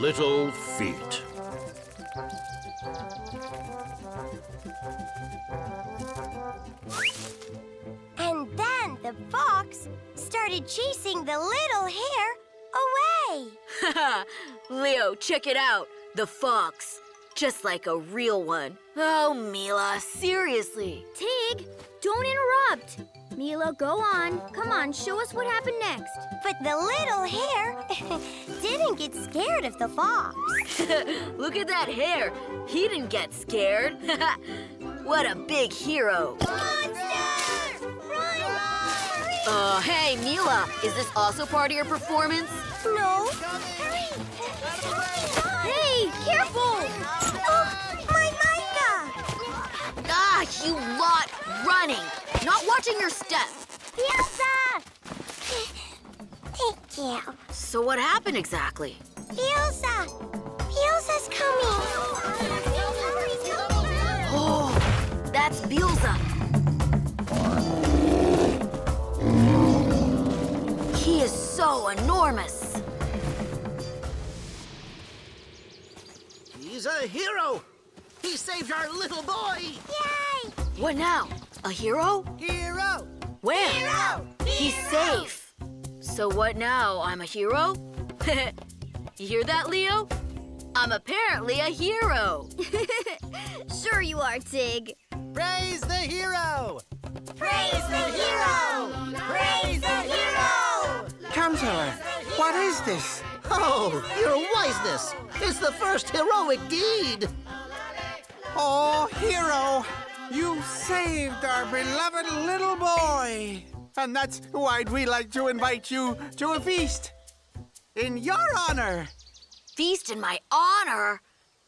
little feet. And then the fox started chasing the little hare away. Leo, check it out. The fox. Just like a real one. Oh, Mila, seriously. Tig, don't interrupt. Mila, go on. Come on, show us what happened next. But the little hare didn't get scared of the fox. Look at that hare. He didn't get scared. what a big hero. Monster! Run! Hurry! Uh, hey, Mila, is this also part of your performance? No. Hey, careful! Mica! Ah, you lot running. Not watching your step. Elsa! Thank you. So what happened exactly? Elsa! Elsa's coming! Oh, that's Bielsa. He is so enormous. He's a hero! He saved our little boy! Yay! What now? A hero? Hero! Where? Hero! He's safe. So what now? I'm a hero? you hear that, Leo? I'm apparently a hero. Sure you are, Tig. Praise the hero! Praise the hero! Praise the hero! Counselor, what is this? Oh, your wiseness! It's the first heroic deed! Oh, hero! You saved our beloved little boy! And that's why we'd like to invite you to a feast. In your honor! Feast in my honor?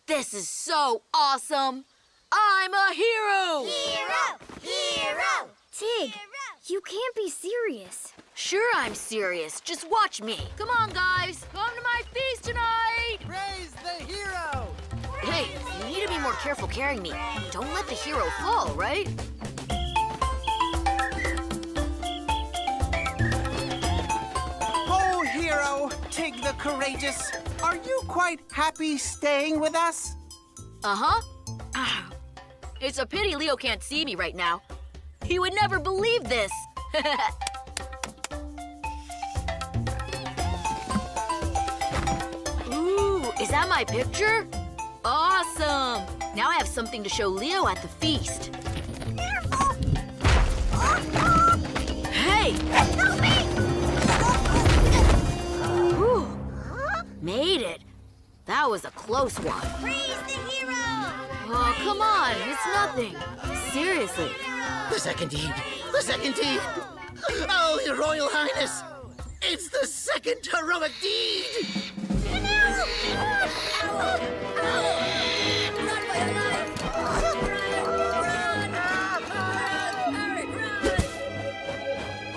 This is so awesome. I'm a hero. Hero! Hero! Tig, you can't be serious. Sure, I'm serious. Just watch me. Come on, guys. Come to my feast tonight. Praise to be more careful carrying me. Don't let the hero fall, right? Oh, hero, Tig the courageous, are you quite happy staying with us? Uh-huh. Ah. It's a pity Leo can't see me right now. He would never believe this. Ooh, is that my picture? Awesome! Now I have something to show Leo at the feast. Hey! Help Whew. Made it. That was a close one. Praise the hero! Oh, come on. It's nothing. Seriously. The second deed! The second deed! Oh, your royal highness! It's the second heroic deed!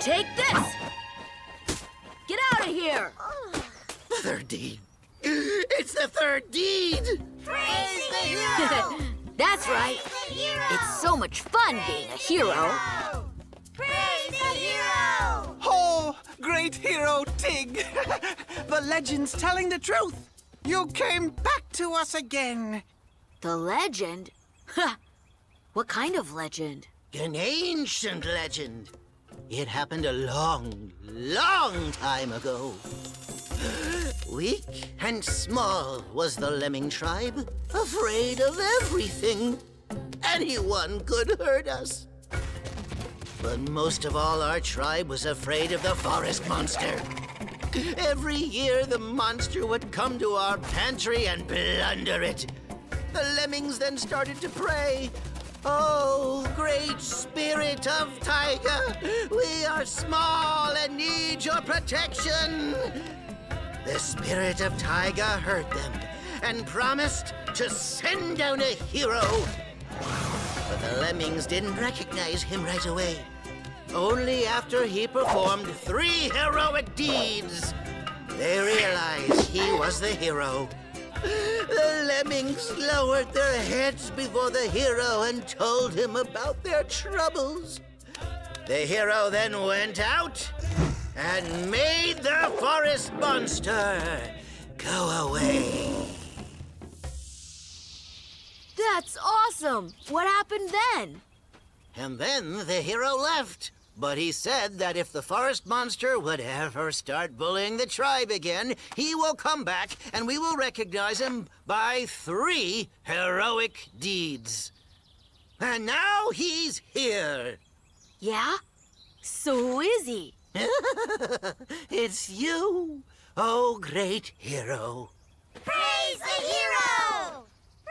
Take this! Get out of here! The third deed! It's the third deed! Praise the hero! That's right. The hero! It's so much fun being a hero. Praise the hero! Oh, great hero Tig! the legend's telling the truth! You came back to us again! The legend? What kind of legend? An ancient legend. It happened a long, long time ago. Weak and small was the lemming tribe, afraid of everything. Anyone could hurt us. But most of all, our tribe was afraid of the forest monster. Every year, the monster would come to our pantry and plunder it. The lemmings then started to pray. Oh, great spirit of Tiger, we are small and need your protection. The spirit of Tiger heard them and promised to send down a hero. But the lemmings didn't recognize him right away. Only after he performed three heroic deeds, they realized he was the hero. The lemmings lowered their heads before the hero and told him about their troubles. The hero then went out and made the forest monster go away. That's awesome! What happened then? And then the hero left. But he said that if the forest monster would ever start bullying the tribe again, he will come back and we will recognize him by three heroic deeds. And now he's here. Yeah? So is he? It's you, oh great hero. Praise the hero!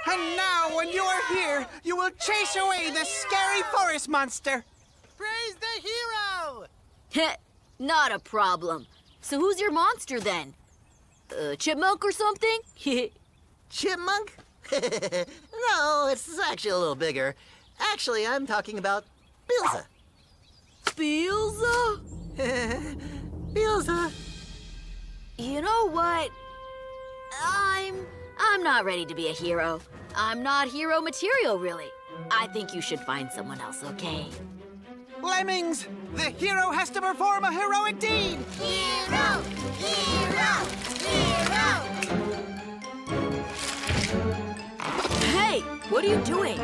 And now, when you are here, you will chase away the scary forest monster. Praise the hero! Heh, Not a problem. So who's your monster then? Uh, chipmunk or something? Chipmunk? no, it's actually a little bigger. Actually, I'm talking about Bilza. Beelza? Bilza. You know what? I'm I'm not ready to be a hero. I'm not hero material, really. I think you should find someone else, okay? Lemmings, the hero has to perform a heroic deed. Hero! Hero! Hero! Hey, what are you doing?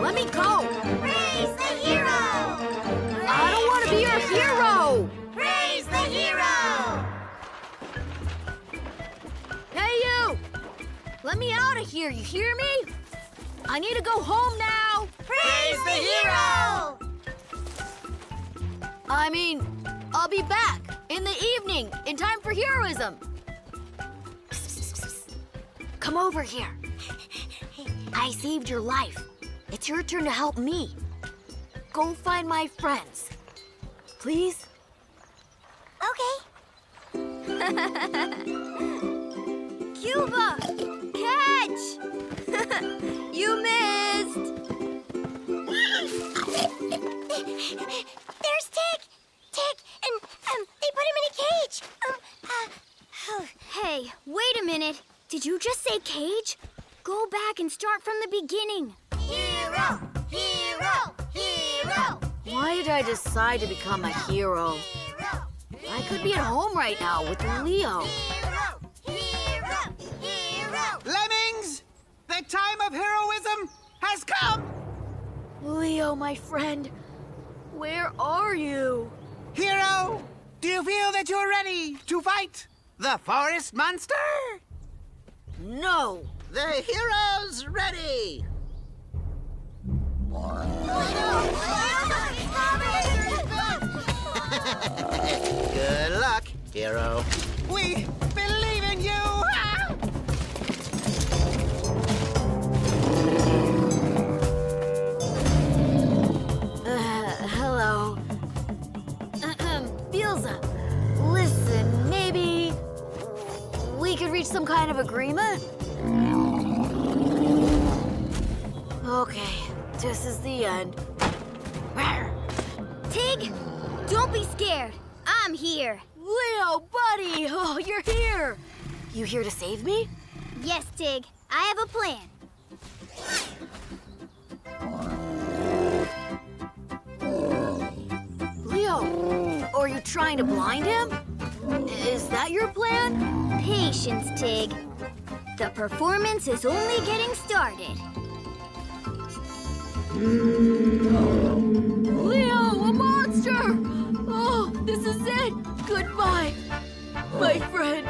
Let me go. Praise the hero! I don't want to be your hero. Praise the hero! Hey, you! Let me out of here, you hear me? I need to go home now. Praise the hero! I mean, I'll be back in the evening in time for heroism. Come over here. I saved your life. It's your turn to help me. Go find my friends. Please? Okay. Cuba! Catch! you missed! There's Tig! Tig! And, um, they put him in a cage! Um, uh, oh, Hey, wait a minute. Did you just say cage? Go back and start from the beginning. hero! Hero! Hero! Why did I decide to become a hero? Hero! I could be at home right now with Leo. Hero! Hero! Hero! Lemmings, the time of heroism has come. Leo, my friend, where are you? Hero, do you feel that you're ready to fight the forest monster? No! The hero's ready. Good luck, hero. We some kind of agreement? Okay, this is the end. Rawr. Tig, don't be scared. I'm here. Leo, buddy! Oh, you're here! You here to save me? Yes, Tig. I have a plan. Leo, are you trying to blind him? Is that your plan? Patience, Tig. The performance is only getting started. Leo, a monster! Oh, this is it! Goodbye, my friend.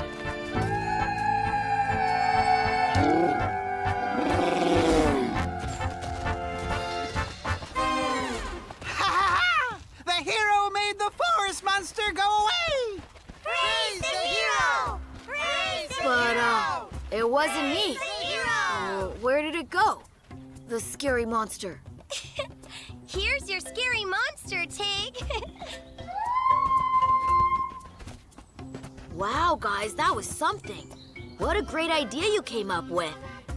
It wasn't me. Praise the hero! Uh, Where did it go? The scary monster. Here's your scary monster, Tig. Wow, guys, that was something. What a great idea you came up with.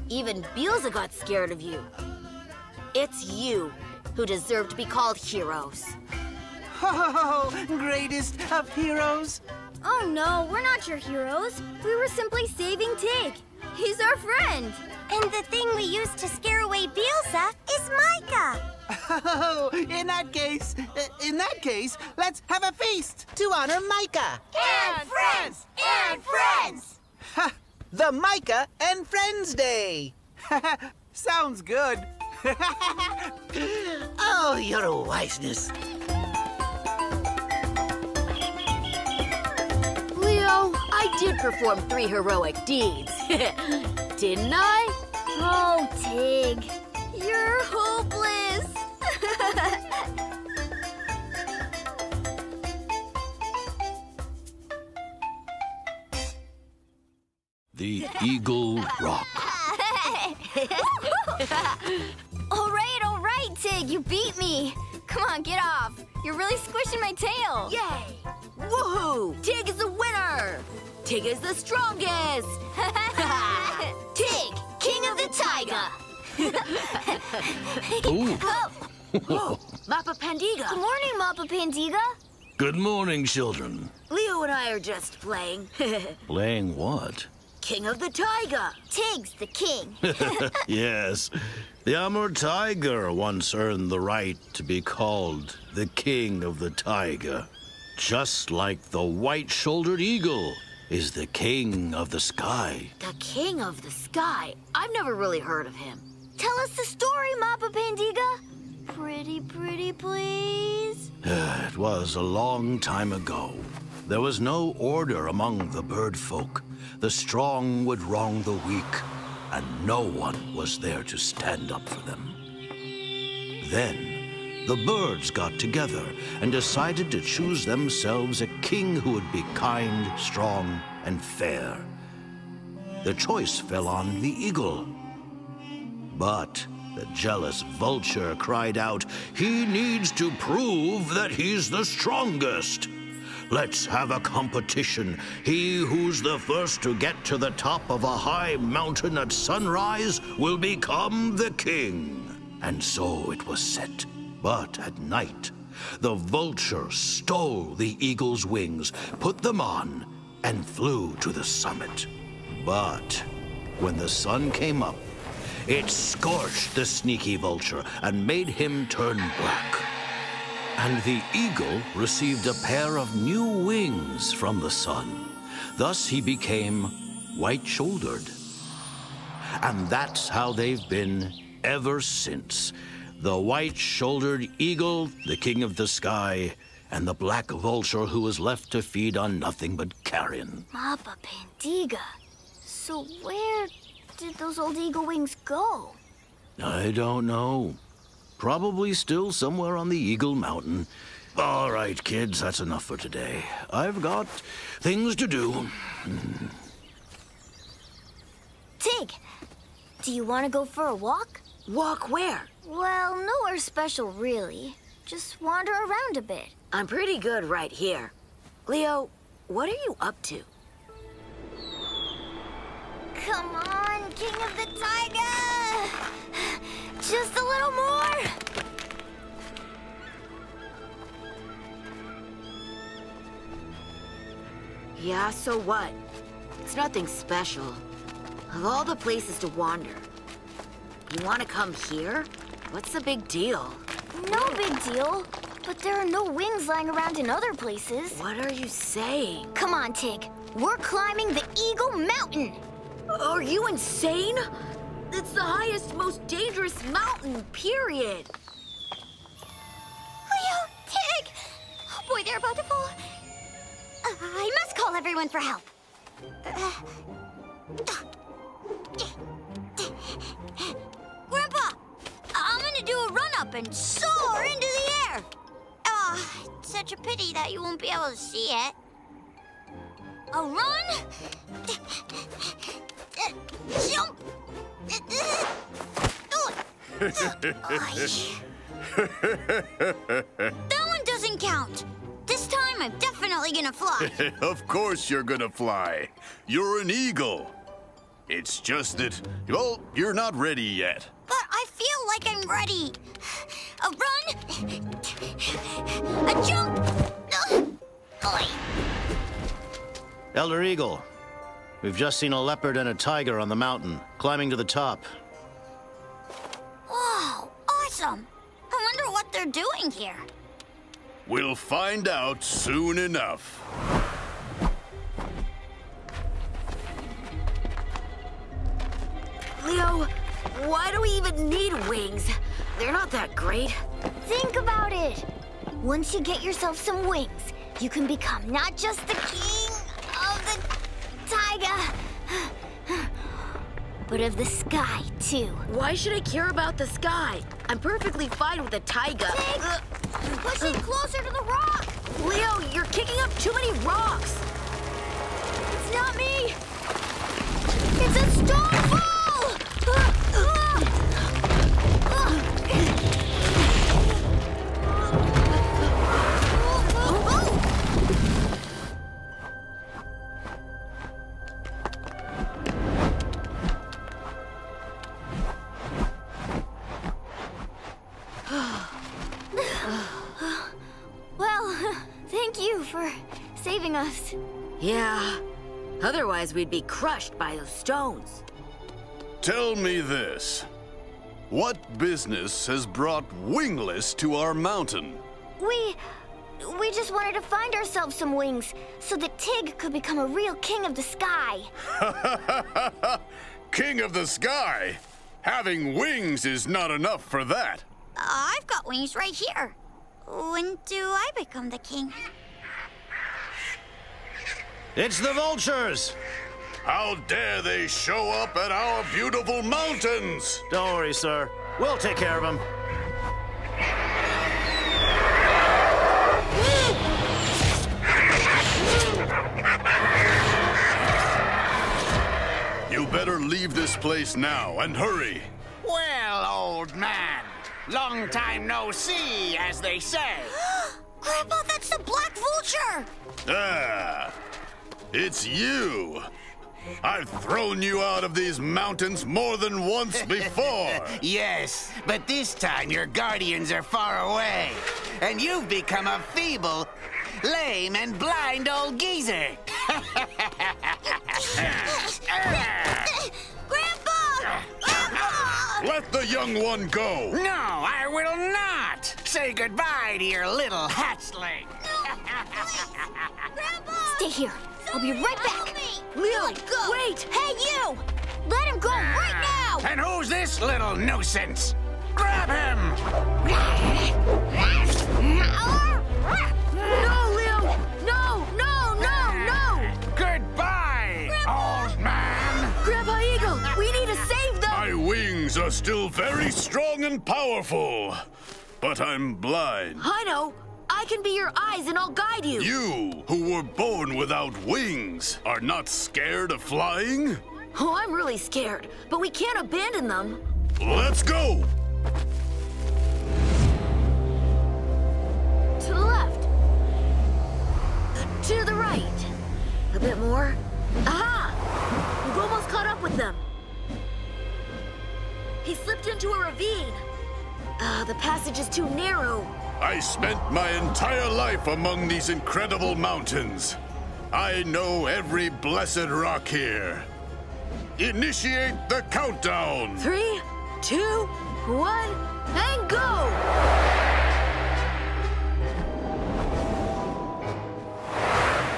Even Bielsa got scared of you. It's you who deserve to be called heroes. Oh, greatest of heroes. Oh no, we're not your heroes. We were simply saving Tig. He's our friend. and the thing we used to scare away Bielsa is Micah. Oh, in that case, uh, in that case, let's have a feast to honor Micah. And friends! And friends! Ha! The Micah and Friends Day. Sounds good. Oh, your wiseness. Leo, I did perform three heroic deeds. Didn't I? Oh, Tig, you're hopeless. The Eagle Rock. all right, all right, Tig, you beat me. Come on, get off. You're really squishing my tail. Yay! Woohoo! Tig is the winner! Tig is the strongest! Tig, king of the taiga! Ooh, Oh, Mappa Pandiga! Good morning, Mappa Pandiga. good morning, children. Leo and I are just playing. Playing what? king of the taiga! Tig's the king. Yes, the Amur Tiger once earned the right to be called the King of the taiga. Just like the white-shouldered eagle is the king of the sky. The king of the sky. I've never really heard of him. Tell us the story, Mappa Pandiga. Pretty, pretty, please. It was a long time ago. There was no order among the bird folk. The strong would wrong the weak, and no one was there to stand up for them. Then, the birds got together and decided to choose themselves a king who would be kind, strong, and fair. The choice fell on the eagle. But the jealous vulture cried out, He needs to prove that he's the strongest. Let's have a competition. He who's the first to get to the top of a high mountain at sunrise will become the king. And so it was set. But at night, the vulture stole the eagle's wings, put them on, and flew to the summit. But when the sun came up, it scorched the sneaky vulture and made him turn black. And the eagle received a pair of new wings from the sun. Thus he became white shouldered. And that's how they've been ever since. The white shouldered eagle, the king of the sky, and the black vulture who was left to feed on nothing but carrion. Mappa Pandiga. So where did those old eagle wings go? I don't know. Probably still somewhere on the Eagle Mountain. All right, kids, that's enough for today. I've got things to do. Tig, do you want to go for a walk? Walk where? Well, nowhere special, really. Just wander around a bit. I'm pretty good right here. Leo, what are you up to? Come on, King of the Taiga! Just a little more! Yeah, so what? It's nothing special. Of all the places to wander, you want to come here? What's the big deal? No big deal. But there are no wings lying around in other places. What are you saying? Come on, Tig. We're climbing the Eagle Mountain. Are you insane? It's the highest, most dangerous mountain, period. Leo, Tig! Oh boy, they're about to fall. Uh, I must call everyone for help. Uh, Grandpa, I'm gonna do a run up and soar into the air. Ah, it's such a pity that you won't be able to see it. A run, jump. That one doesn't count. This time I'm definitely gonna fly. of course you're gonna fly. You're an eagle. It's just that, well, you're not ready yet. But I feel like I'm ready. A run, a jump. Oi. Elder Eagle, we've just seen a leopard and a tiger on the mountain, climbing to the top. Wow, awesome. I wonder what they're doing here. We'll find out soon enough. Leo, Why do we even need wings? They're not that great. Think about it. Once you get yourself some wings, you can become not just the king of the taiga, but of the sky, too. Why should I care about the sky? I'm perfectly fine with the taiga. Tig! Ugh. Pushing closer to the rock! Leo, you're kicking up too many rocks. It's not me! It's a stone Otherwise, we'd be crushed by those stones. Tell me this. What business has brought Wingless to our mountain? We. We just wanted to find ourselves some wings so that Tig could become a real king of the sky. King of the sky! Having wings is not enough for that. Uh, I've got wings right here. When do I become the king? It's the vultures! How dare they show up at our beautiful mountains? Don't worry, sir. We'll take care of them. You better leave this place now and hurry. Well, old man, long time no see, as they say. Grandpa, that's the black vulture! Ah, it's you. I've thrown you out of these mountains more than once before. Yes, but this time your guardians are far away, and you've become a feeble, lame, and blind old geezer. Ah! Grandpa! Grandpa! Let the young one go. No, I will not. Say goodbye to your little hatchling. Grandpa! Stay here. I'll be right back. me! Leo, go! wait! Hey, you! Let him go right ah. now! And who's this little nuisance? Grab him! Still very strong and powerful, but I'm blind. I know. I can be your eyes and I'll guide you. You, who were born without wings, are not scared of flying? Oh, I'm really scared, but we can't abandon them. Let's go! To the left. To the right. A bit more. Aha! He slipped into a ravine. Ah, the passage is too narrow. I spent my entire life among these incredible mountains. I know every blessed rock here. Initiate the countdown! Three, two, one, and go!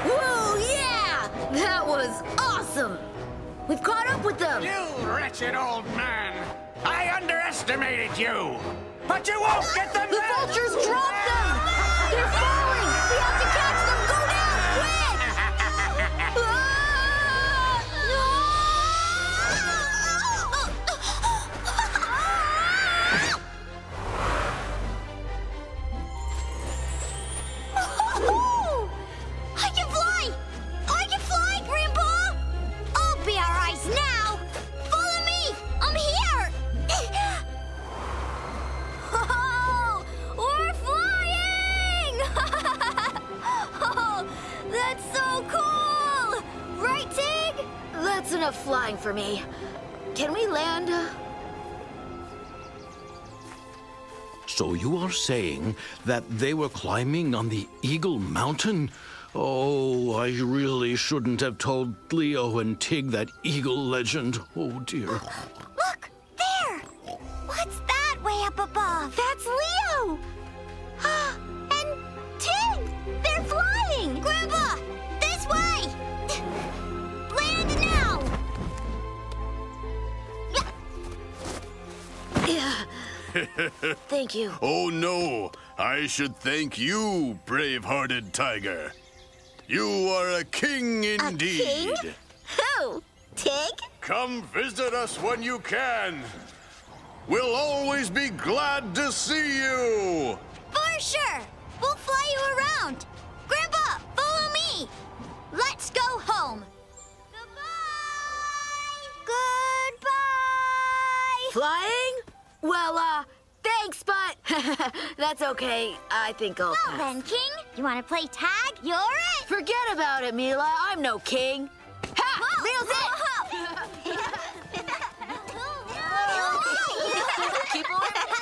Whoa, yeah! That was awesome! We've caught up with them! You wretched old man. I underestimated you. But you won't get them The vultures dropped them! They're enough flying for me. Can we land? So you are saying that they were climbing on the Eagle Mountain? Oh, I really shouldn't have told Leo and Tig that eagle legend. Oh, dear. Look! There! What's that way up above? That's Leo! Thank you. Oh no, I should thank you, brave-hearted tiger. You are a king indeed. A king? Who? Tig? Come visit us when you can. We'll always be glad to see you. For sure. We'll fly you around. Grandpa, follow me. Let's go home. Goodbye. Goodbye. Flying? Well, uh, thanks, but that's okay. I think I'll Well pass. then, King, you want to play tag? You're it. Forget about it, Mila. I'm no king. Ha! Reel's it!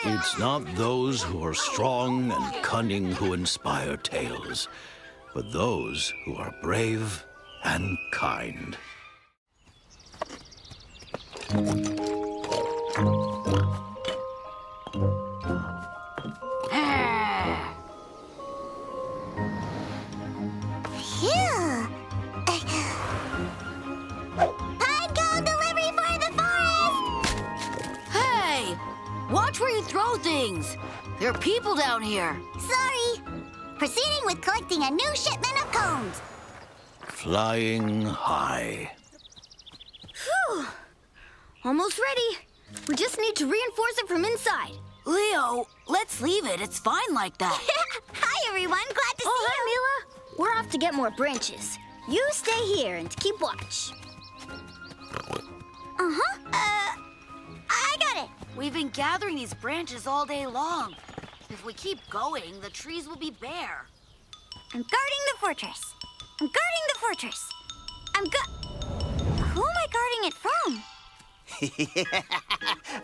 It's not those who are strong and cunning who inspire tales, but those who are brave and kind. You throw things. There are people down here. Sorry. Proceeding with collecting a new shipment of cones. Flying high. Whew. Almost ready. We just need to reinforce it from inside. Leo, let's leave it. It's fine like that. Hi, everyone. Glad to Oh, see hi, Mila. We're off to get more branches. You stay here and keep watch. Uh-huh. Uh, I got it. We've been gathering these branches all day long. If we keep going, the trees will be bare. I'm guarding the fortress. I'm guarding the fortress. I'm gu- Who am I guarding it from?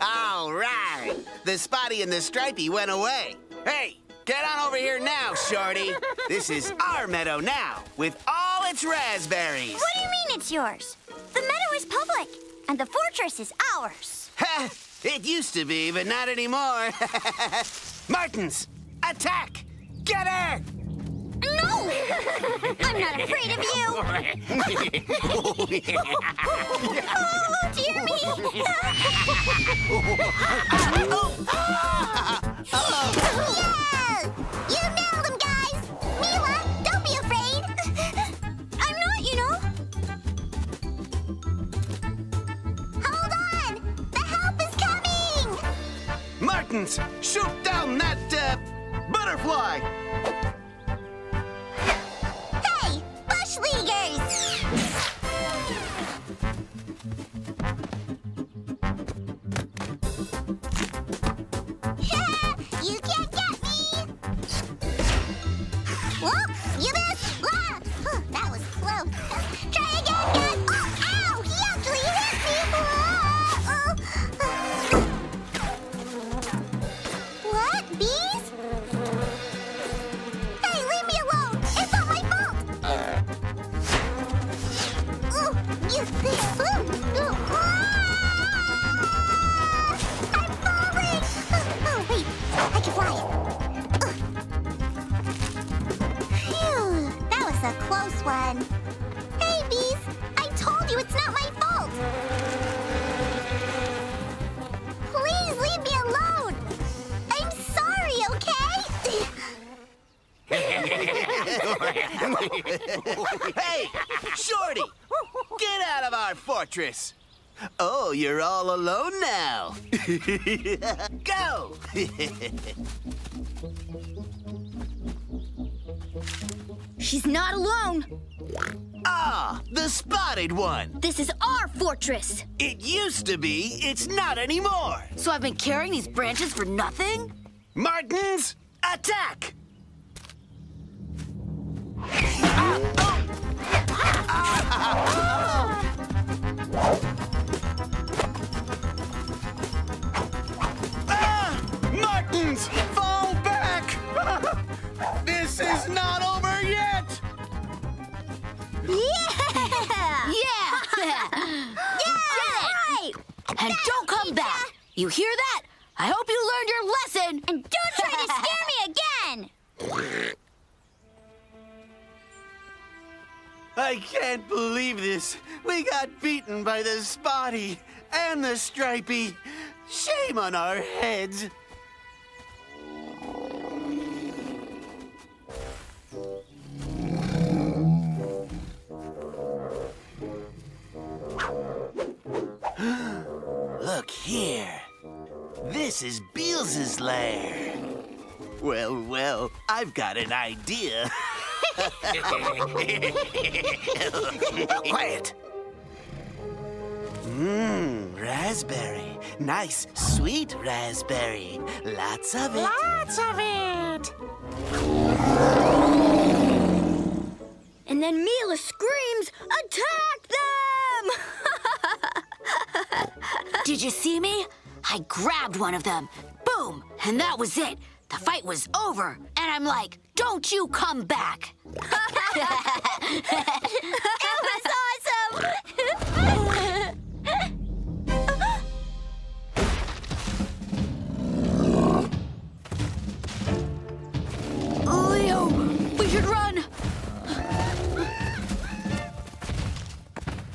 All right. The Spotty and the Stripey went away. Hey, get on over here now, Shorty. This is our meadow now, with all its raspberries. What do you mean it's yours? The meadow is public, and the fortress is ours. It used to be, but not anymore. Martins, attack! Get her! No! I'm not afraid of you! oh, dear me! yeah! Martins, shoot down that, uh, butterfly! Hey, Bush Leaguers! Fortress! Oh, you're all alone now. Go! She's not alone. ah, the spotted one. This is our fortress. It used to be, it's not anymore. So I've been carrying these branches for nothing? Martins, attack! Ah! Ah, Martins, fall back! this is not over yet! Yeah! Yeah! Right! and don't come back. You hear that? I hope you learned your lesson. And don't try to scare me again! I can't believe this. We got beaten by the Spotty and the Stripey. Shame on our heads. Look here. This is Beelze's lair. Well, well, I've got an idea. Quiet. Mmm, raspberry. Nice, sweet raspberry. Lots of it. Lots of it. And then Mila screams, Attack them! Did you see me? I grabbed one of them. Boom! And that was it. The fight was over. And I'm like, don't you come back. It was awesome! Leo, we should run.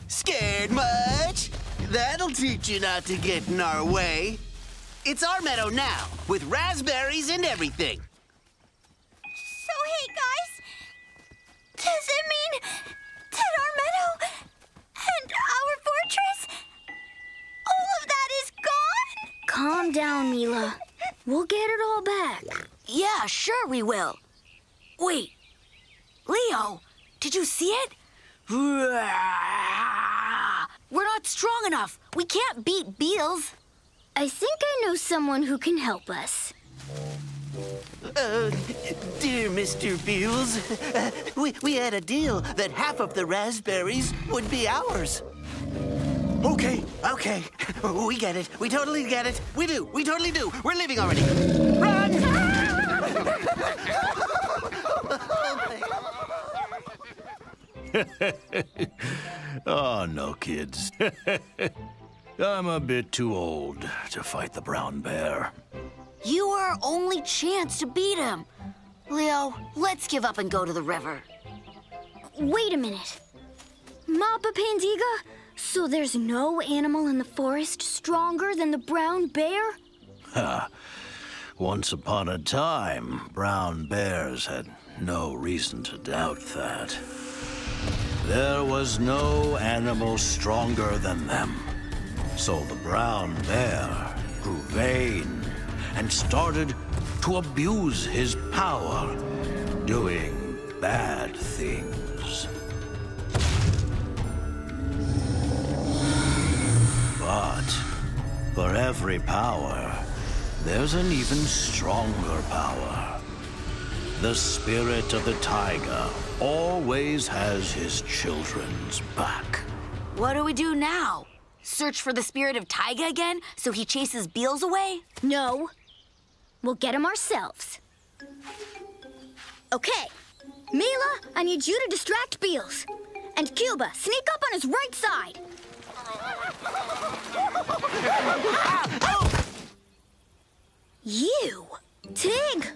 Scared much? That'll teach you not to get in our way. It's our meadow now, with raspberries and everything. So, hey, guys, does it mean that our meadow and our fortress, all of that is gone? Calm down, Mila. We'll get it all back. Yeah, sure we will. Wait, Leo, did you see it? We're not strong enough. We can't beat Beals. I think I know someone who can help us. Uh, dear Mr. Beals, uh, we, we had a deal that half of the raspberries would be ours. Okay, okay. We get it. We totally get it. We do. We totally do. We're leaving already. Run! Oh, no, kids. I'm a bit too old to fight the brown bear. You are our only chance to beat him. Leo, let's give up and go to the river. Wait a minute. Mappa Pandiga? So there's no animal in the forest stronger than the brown bear? Once upon a time, brown bears had no reason to doubt that. There was no animal stronger than them. So the brown bear grew vain and started to abuse his power, doing bad things. But for every power, there's an even stronger power. The spirit of the tiger always has his children's back. What do we do now? Search for the spirit of Taiga again so he chases Beals away? No. We'll get him ourselves. Okay. Mila, I need you to distract Beals. And Cuba, sneak up on his right side. You! Tig!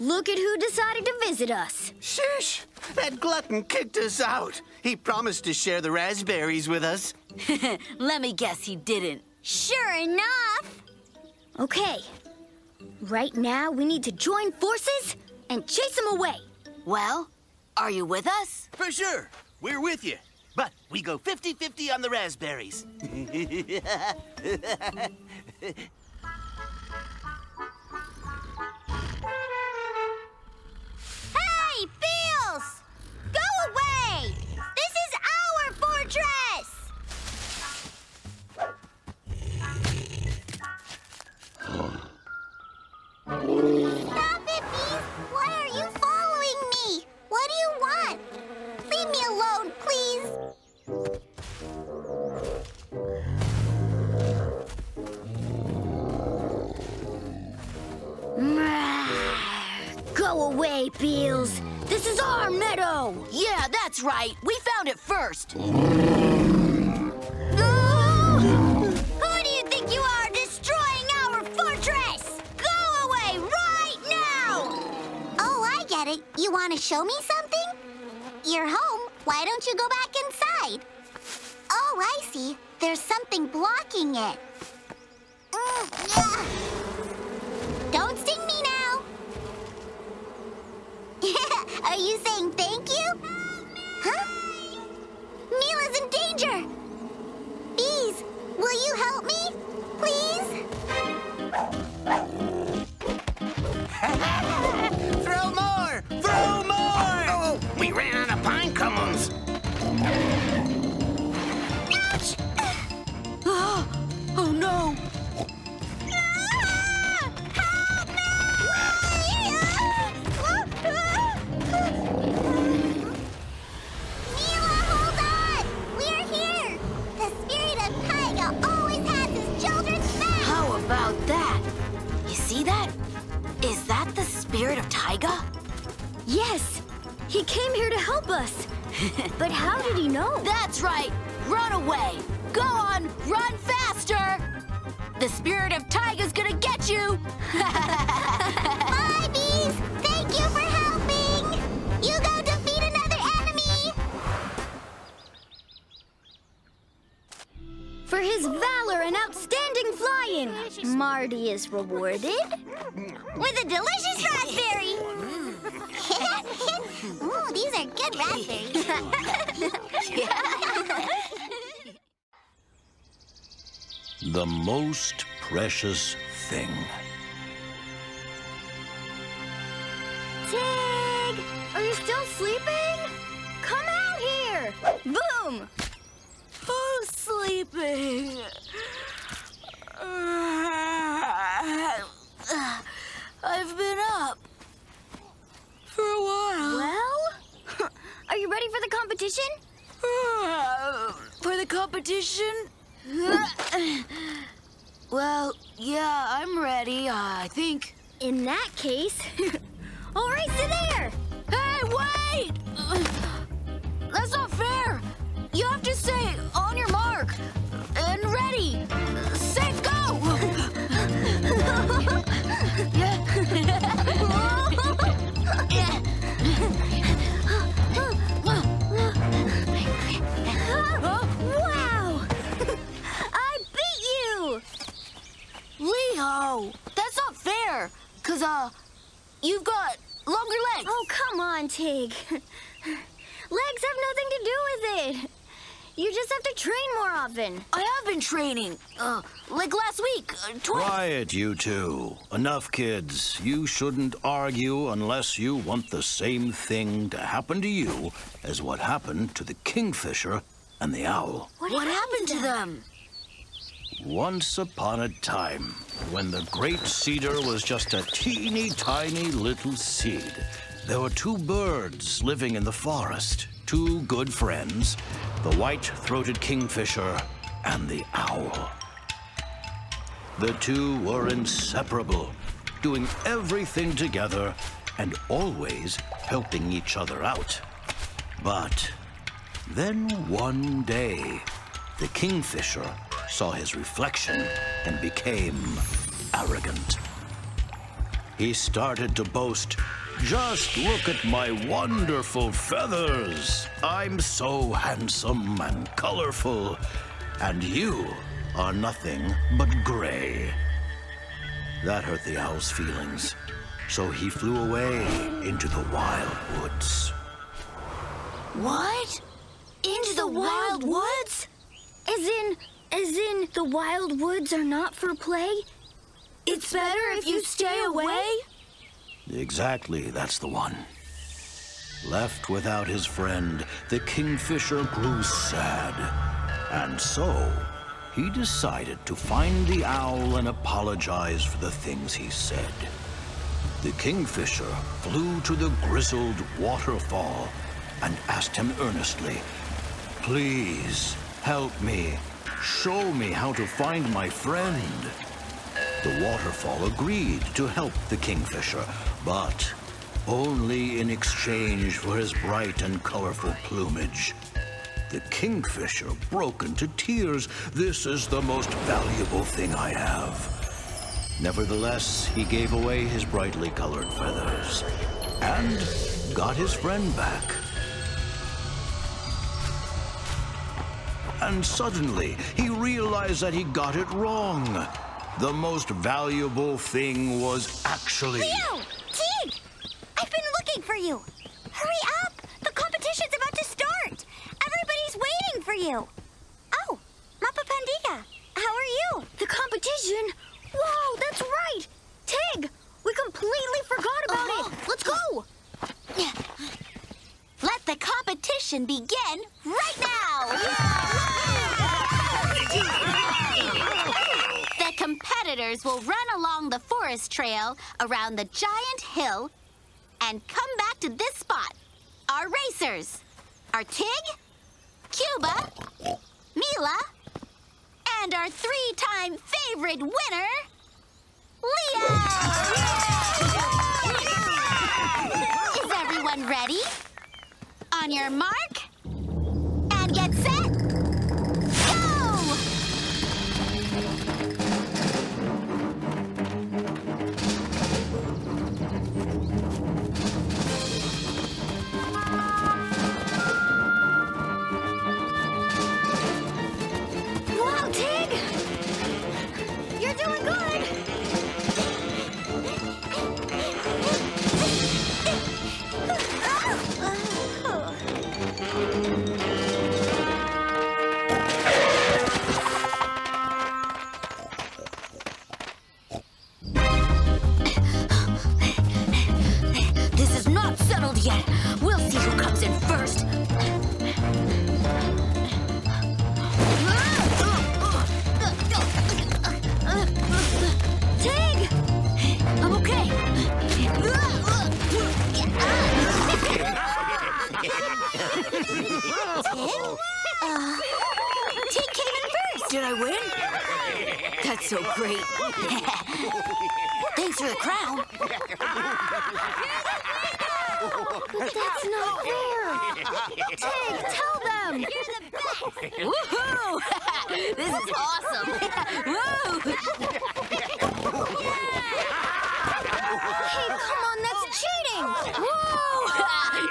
Look at who decided to visit us. Shush! That glutton kicked us out. He promised to share the raspberries with us. Let me guess he didn't. Sure enough. Okay. Right now, we need to join forces and chase them away. Well, are you with us? For sure. We're with you. But we go 50 50 on the raspberries. Hey, Beals! Meadow. Yeah, that's right. We found it first. Who do you think you are destroying our fortress? Go away right now! Oh, I get it. You want to show me something? You're home. Why don't you go back inside? Oh, I see. There's something blocking it. Mm. Don't sting me now. are you saying outstanding Marty is rewarded. With a delicious raspberry! Ooh, these are good raspberries. The most precious thing. Tig! Are you still sleeping? Come out here! Boom! Who's sleeping? I've been up for a while. Well, are you ready for the competition? For the competition? well, yeah, I'm ready, I think. In that case, I'll race to there! Hey, wait! That's not fair! You have to say, on your Leo, that's not fair, cause, uh, you've got longer legs. Oh, come on, Tig. Legs have nothing to do with it. You just have to train more often. I have been training, uh, like last week, uh, twice. Quiet, you two. Enough, kids. You shouldn't argue unless you want the same thing to happen to you as what happened to the kingfisher and the owl. What, happened to them? Once upon a time, when the great cedar was just a teeny tiny little seed, there were two birds living in the forest, two good friends, the white-throated kingfisher and the owl. The two were inseparable, doing everything together and always helping each other out. But then one day, the kingfisher saw his reflection and became arrogant. He started to boast, Just look at my wonderful feathers. I'm so handsome and colorful, and you are nothing but gray. That hurt the owl's feelings, so he flew away into the wild woods. What? Into the wild woods? As in, as in, the wild woods are not for play? It's better if you stay away? Exactly, that's the one. Left without his friend, the kingfisher grew sad. And so, he decided to find the owl and apologize for the things he said. The kingfisher flew to the grizzled waterfall and asked him earnestly, Please, help me. Show me how to find my friend. The waterfall agreed to help the kingfisher, but only in exchange for his bright and colorful plumage. The kingfisher broke into tears. This is the most valuable thing I have. Nevertheless, he gave away his brightly colored feathers and got his friend back. And suddenly, he realized that he got it wrong. The most valuable thing was actually. Leo! Tig! I've been looking for you. Hurry up! The competition's about to start. Everybody's waiting for you. Oh, Mapa Pandiga. How are you? The competition? Wow, that's right! Tig! We completely forgot about Uh-huh. it! Let's go! Let the competition begin right now! Forest trail around the giant hill and come back to this spot. Our racers are Tig, Cuba, Mila, and our three-time favorite winner, Leo! Is everyone ready? On your mark, so great. Thanks for the crown. That's not fair! Tig, tell them! You're the best. Woohoo! this is awesome. Woo! Hey, come on, that's cheating! Woo!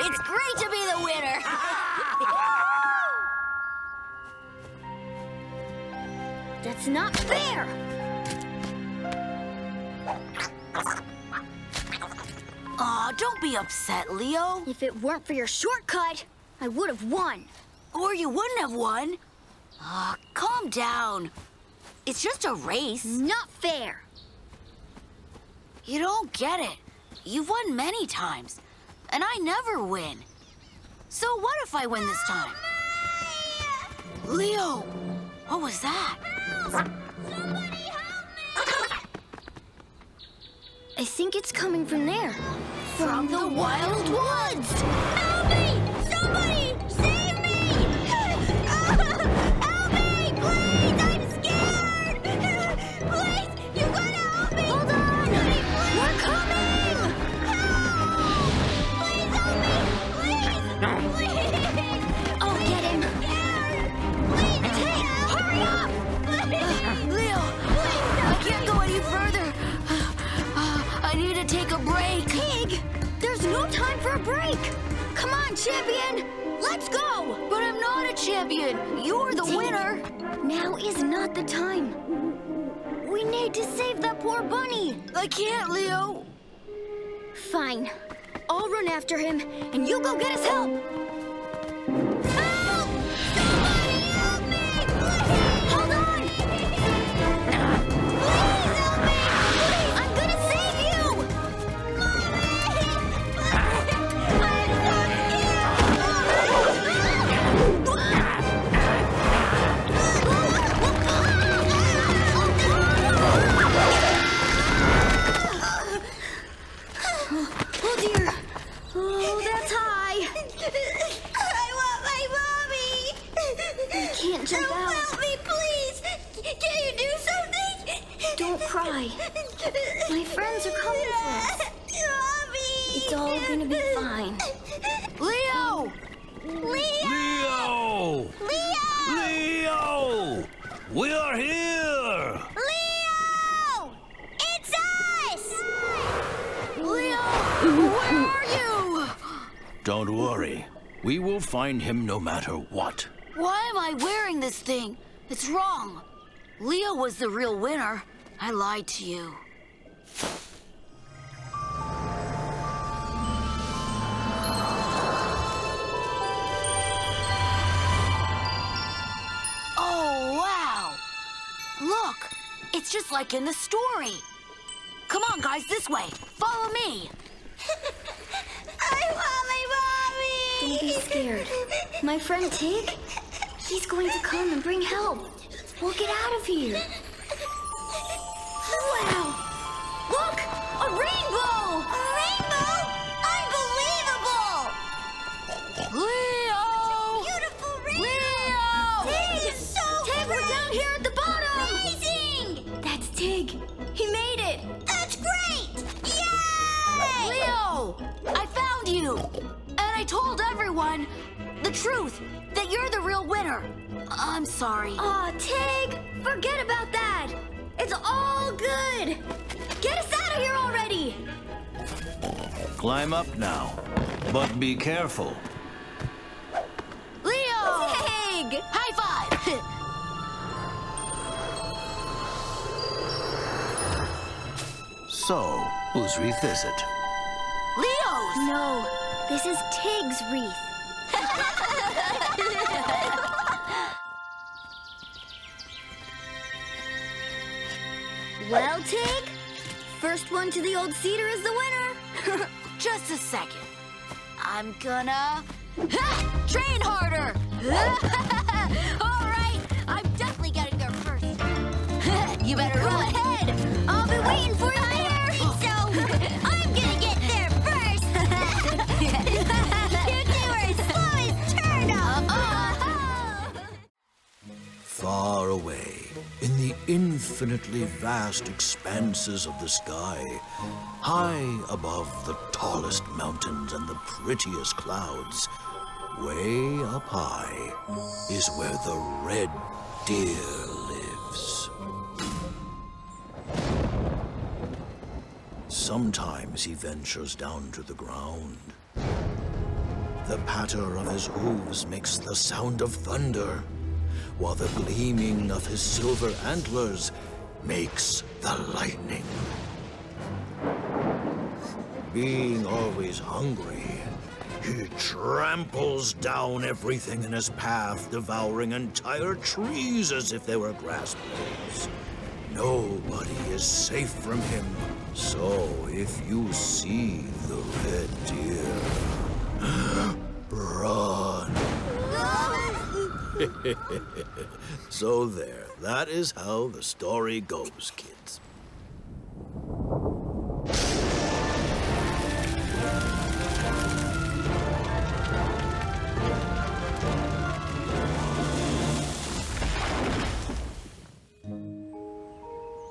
it's great to be the winner. That's not fair! Aw, don't be upset, Leo. If it weren't for your shortcut, I would have won. Or you wouldn't have won. Aw, calm down. It's just a race. Not fair. You don't get it. You've won many times, and I never win. So what if I win this time? Leo, what was that? I think it's coming from there. From the wild woods! Help take a break. Tig, there's no time for a break. Come on, champion. Let's go. But I'm not a champion. You're the winner. Now is not the time. We need to save that poor bunny. I can't, Leo. Fine. I'll run after him, and you go get his help. Help! Find him no matter what. Why am I wearing this thing? It's wrong. Leo was the real winner. I lied to you. Oh, wow. Look, it's just like in the story. Come on, guys, this way. Follow me. I want! Don't be scared. My friend Tig, he's going to come and bring help. We'll get out of here. Wow! Look! A rainbow! A rainbow? Unbelievable! Leo! Beautiful rainbow! Leo! Tig is so Tig, we're down here at the bottom! Amazing! That's Tig. He made it. That's great! Yay! Leo! I found you! Truth, that you're the real winner. I'm sorry. Aw, Tig! Forget about that! It's all good! Get us out of here already! Climb up now, but be careful. Leo! Tig! High five! So, whose wreath is it? Leo's! No, this is Tig's wreath. well, Tig, first one to the old cedar is the winner. Just a second. I'm gonna ha! train harder. All right, I'm definitely getting there first. you better go ahead. I'll be waiting for Far away, in the infinitely vast expanses of the sky, high above the tallest mountains and the prettiest clouds, way up high, is where the red deer lives. Sometimes he ventures down to the ground. The patter of his hooves makes the sound of thunder, while the gleaming of his silver antlers makes the lightning. Being always hungry, he tramples down everything in his path, devouring entire trees as if they were grass blades. Nobody is safe from him. So if you see the red deer, run. So there, that is how the story goes, kids.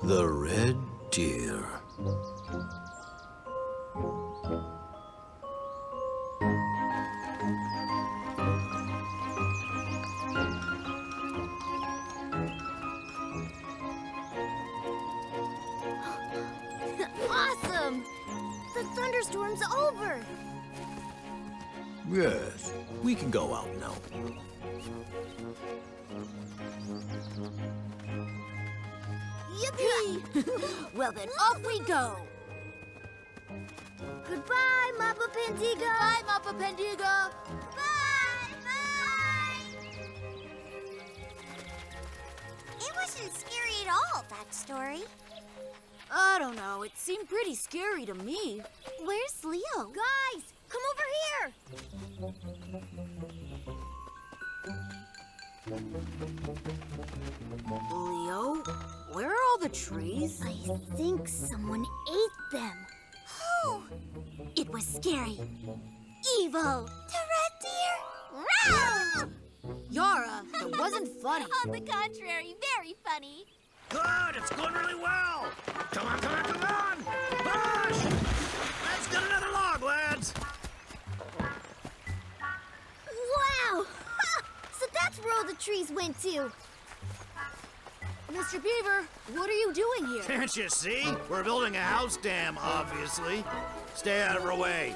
The Red Deer. Know. It seemed pretty scary to me. Where's Leo? Guys, come over here. Leo, where are all the trees? I think someone ate them. Oh, it was scary. Evil. Deer. Row! Yara, it wasn't funny. On the contrary, very funny. Good, it's going really well. Come on, come on, come on. Push! Let's get another log, lads. Wow! so that's where all the trees went to. Mr. Beaver, what are you doing here? Can't you see? We're building a house dam, obviously. Stay out of our way.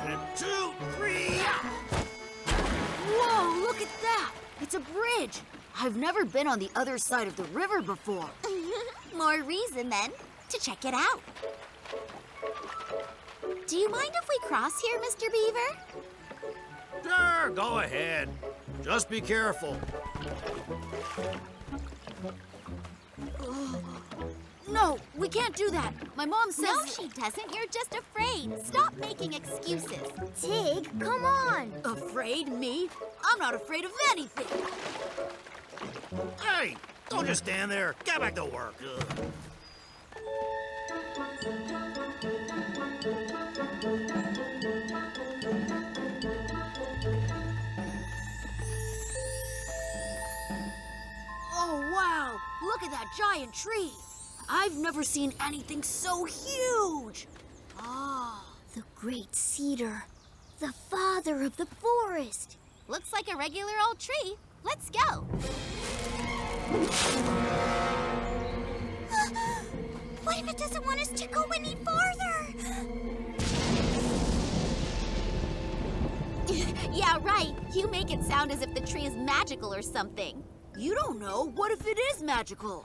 And two, three. Whoa, look at that! It's a bridge. I've never been on the other side of the river before. More reason, then, to check it out. Do you mind if we cross here, Mr. Beaver? Sure, go ahead. Just be careful. No, we can't do that. My mom says. No, she doesn't. You're just afraid. Stop making excuses. Tig, come on. Afraid? Me? I'm not afraid of anything. Hey, don't just stand there. Get back to work. Ugh. Oh, wow! Look at that giant tree! I've never seen anything so huge! Ah, The great cedar. The father of the forest. Looks like a regular old tree. Let's go. What if it doesn't want us to go any farther? yeah, right. You make it sound as if the tree is magical or something. You don't know. What if it is magical?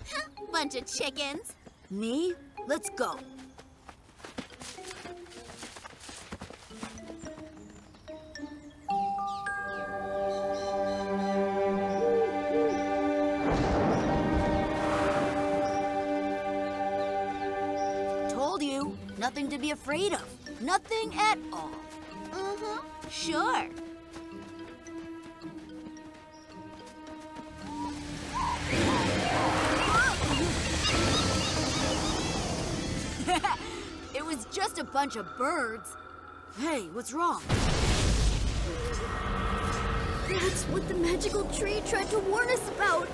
Bunch of chickens. Me? Let's go. Nothing to be afraid of. Nothing at all. Mm-hmm. Sure. it was just a bunch of birds. Hey, what's wrong? That's what the magical tree tried to warn us about.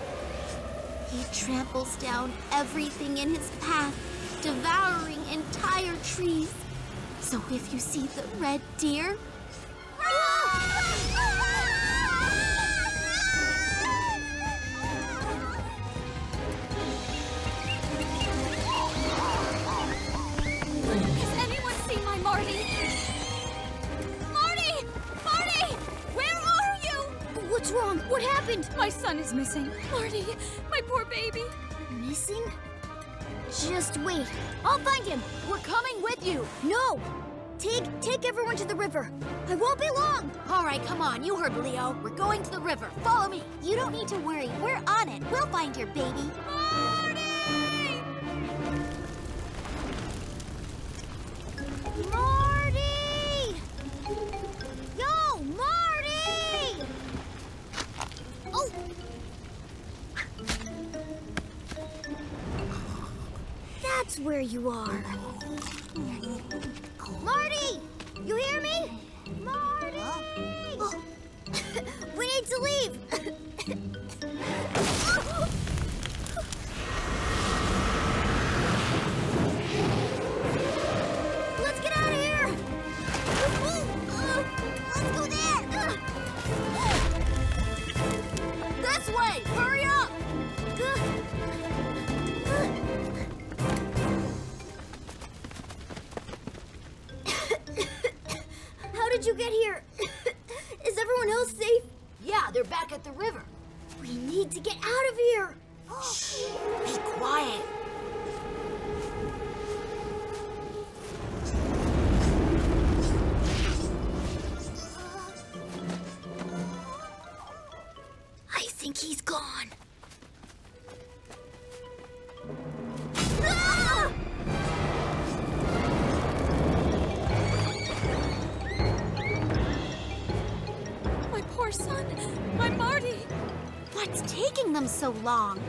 He tramples down everything in his path, devouring entire trees. So if you see the red deer, anyone seen my Marty? Marty! Marty! Where are you? What's wrong? What happened? My son is missing. Marty, my poor baby. Missing? Just wait. I'll find him. We're coming with you. No! Take, take everyone to the river. I won't be long. All right, come on. You heard Leo. We're going to the river. Follow me. you don't need to worry. We're on it. We'll find your baby. Marty! Where you are. Marty! You hear me? Marty! we need to leave. Let's get out of here! Let's go there! This way. Get here? Is everyone else safe? Yeah, they're back at the river. We need to get out of here. Shh. Be quiet. So long?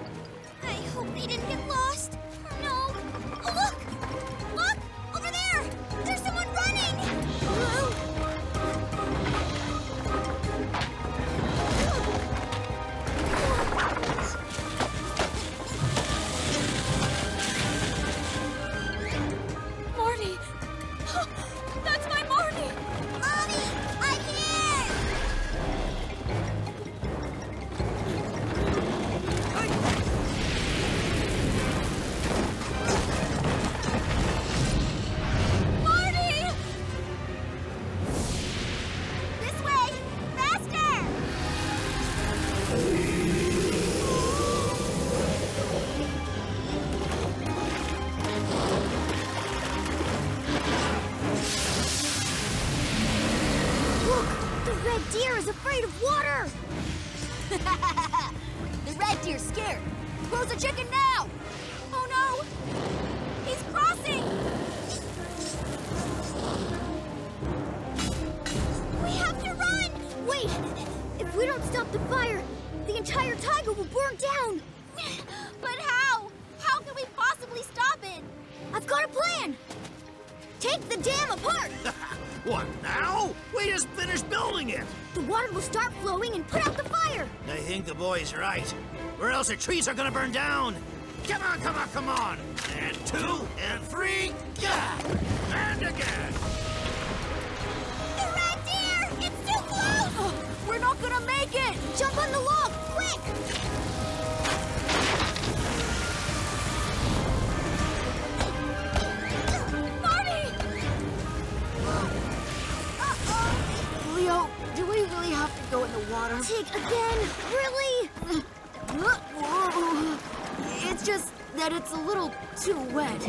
Think right. Or else the trees are gonna burn down. Come on, come on, come on. Little too wet.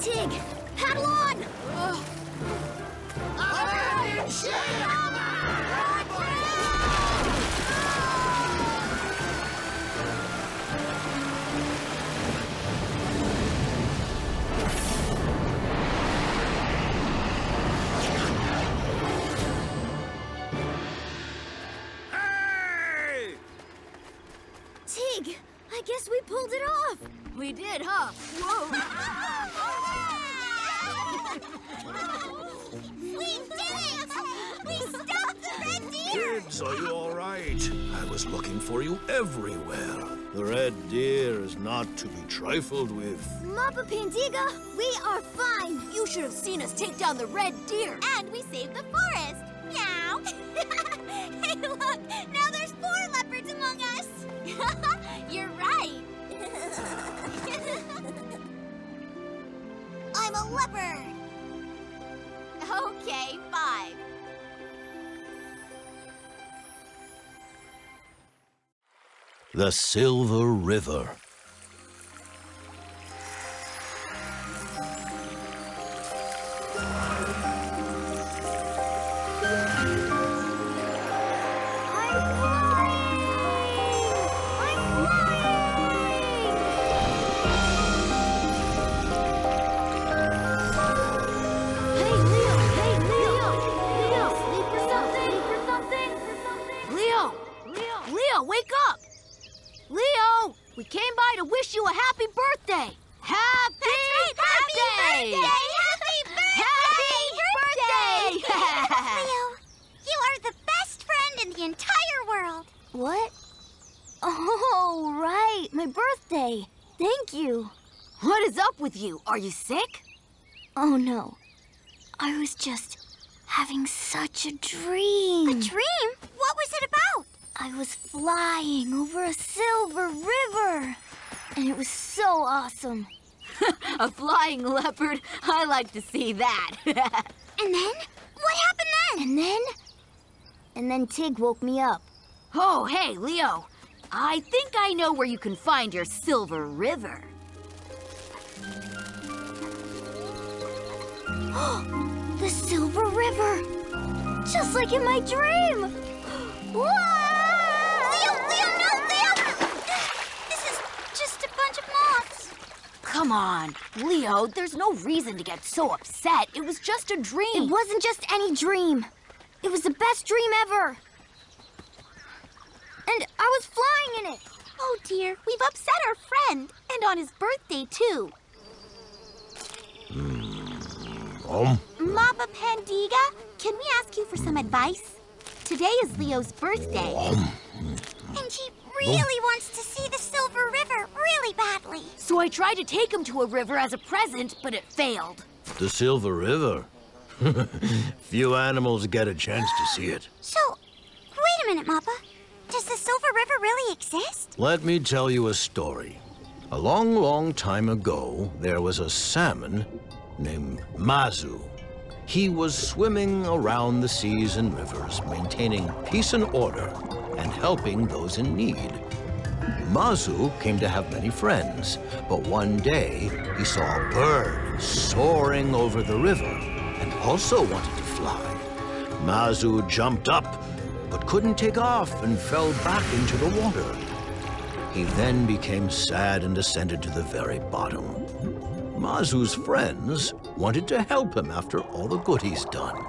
Tig, paddle on! To trifled with. Mappa Pandiga, we are fine. You should have seen us take down the red deer. And we saved the forest! Meow! hey, look! Now there's four leopards among us! You're right! I'm a leopard! Okay, five. The Silver River. You? Are you sick? Oh, no. I was just having such a dream. A dream? What was it about? I was flying over a silver river. And it was so awesome. A flying leopard? I like to see that. And then? What happened then? And then? And then Tig woke me up. oh, hey, Leo. I think I know where you can find your silver river. The Silver River! Just like in my dream! Whoa! Leo, Leo, no, Leo! This is just a bunch of moths. Come on, Leo, there's no reason to get so upset. It was just a dream. It wasn't just any dream. It was the best dream ever. And I was flying in it. Oh dear, we've upset our friend. And on his birthday, too. Um, Mappa Pandiga, can we ask you for some advice? Today is Leo's birthday. And he really wants to see the Silver River really badly. So I tried to take him to a river as a present, but it failed. the Silver River. Few animals get a chance to see it. So, wait a minute, Mappa. Does the Silver River really exist? Let me tell you a story. A long, long time ago, there was a salmon named Mazu. He was swimming around the seas and rivers, maintaining peace and order and helping those in need. Mazu came to have many friends, but one day he saw a bird soaring over the river and also wanted to fly. Mazu jumped up, but couldn't take off and fell back into the water. He then became sad and descended to the very bottom. Mazu's friends wanted to help him after all the good he's done.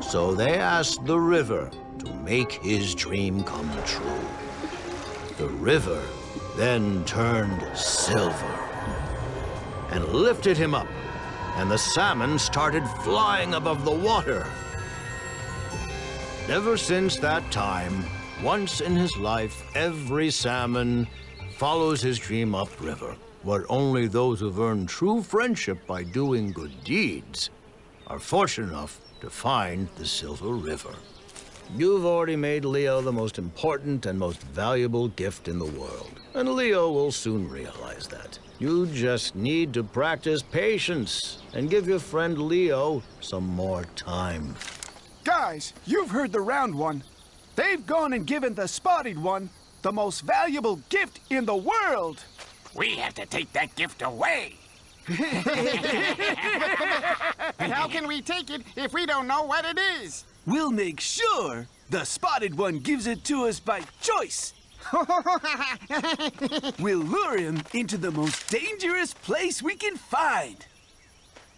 So they asked the river to make his dream come true. The river then turned silver and lifted him up, and the salmon started flying above the water. Ever since that time, once in his life, every salmon follows his dream upriver, where only those who've earned true friendship by doing good deeds are fortunate enough to find the Silver River. You've already made Leo the most important and most valuable gift in the world. And Leo will soon realize that. You just need to practice patience and give your friend Leo some more time. Guys, you've heard the round one. They've gone and given the spotted one the most valuable gift in the world. We have to take that gift away. but how can we take it if we don't know what it is? We'll make sure the spotted one gives it to us by choice. we'll lure him into the most dangerous place we can find.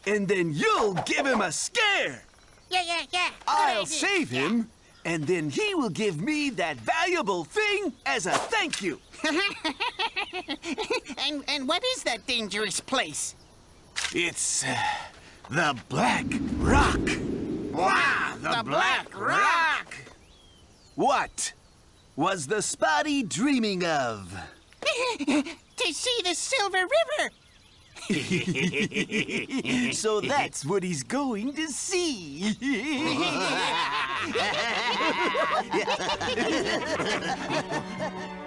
And then you'll give him a scare. Yeah, yeah, yeah. Good I'll idea. save him, and then he will give me that valuable thing as a thank you. and, and what is that dangerous place? It's uh, the Black Rock. Wow, the, Black Rock! What was the Spotty dreaming of? to see the Silver River! so that's what he's going to see.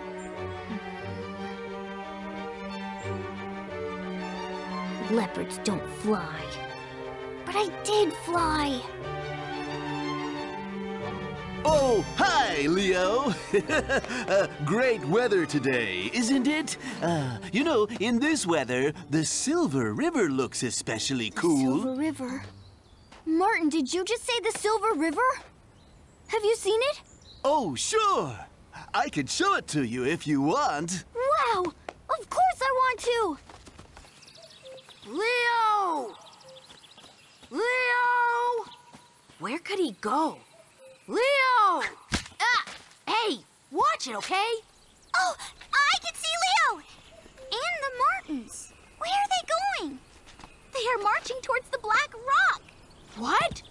Leopards don't fly. But I did fly. Oh, hi, Leo. uh, great weather today, isn't it? Uh, you know, in this weather, the Silver River looks especially cool. Silver River. Martin, did you just say the Silver River? Have you seen it? Oh, sure. I can show it to you if you want. Wow! Of course I want to! Leo! Leo! Where could he go? Leo! Ah! Hey, watch it, okay? Oh, I can see Leo! And the Martins. Where are they going? They are marching towards the Black Rock. What?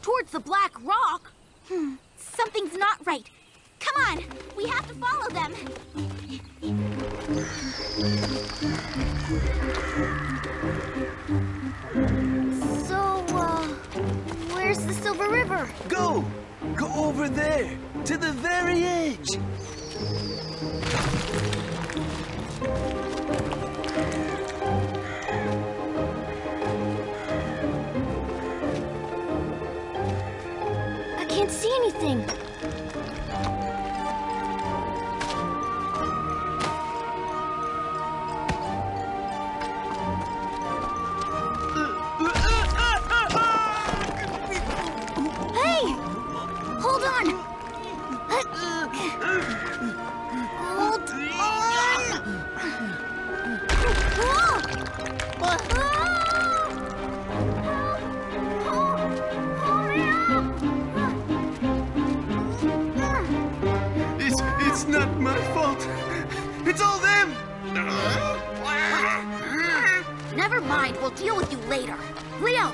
Towards the Black Rock? Hmm, something's not right. Come on, we have to follow them. Silver River? Go! Go over there, to the very edge. I can't see anything. Never mind, we'll deal with you later. Leo,